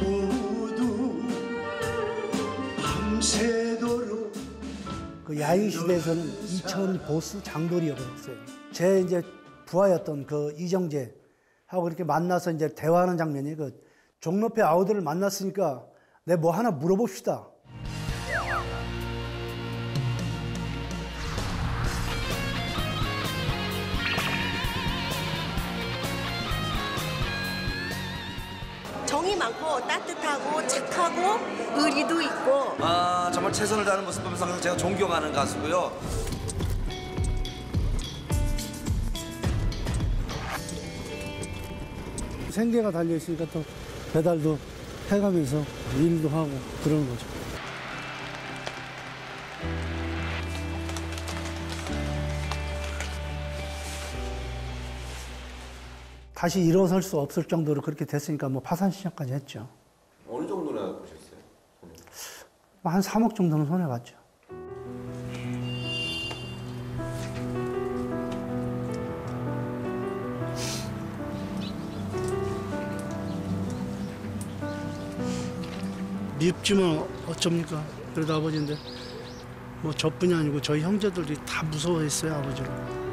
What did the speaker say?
모두 밤새도록 그 야인 시대에서는 이천 보스 장돌이었어요. 제 이제 부하였던 그 이정재 하고 이렇게 만나서 이제 대화하는 장면이 그 종로패 아우들을 만났으니까 내 뭐 하나 물어봅시다. 정이 많고 따뜻하고 착하고 의리도 있고 아 정말 최선을 다하는 모습 보면서 항상 제가 존경하는 가수고요. 생계가 달려 있으니까 또 배달도 해가면서 일도 하고 그러는 거죠. 다시 일어설 수 없을 정도로 그렇게 됐으니까 뭐 파산 신청까지 했죠. 어느 정도나 보셨어요? 뭐한 3억 정도는 손해 봤죠. 밉지만 어쩝니까? 그래도 아버지인데 뭐 저뿐이 아니고 저희 형제들이 다 무서워했어요 아버지를.